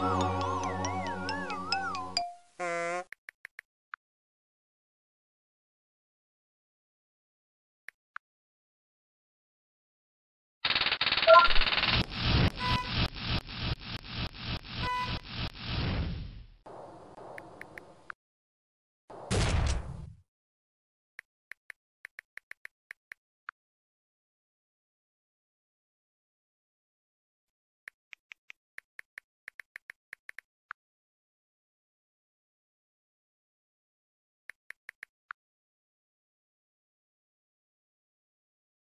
Oh.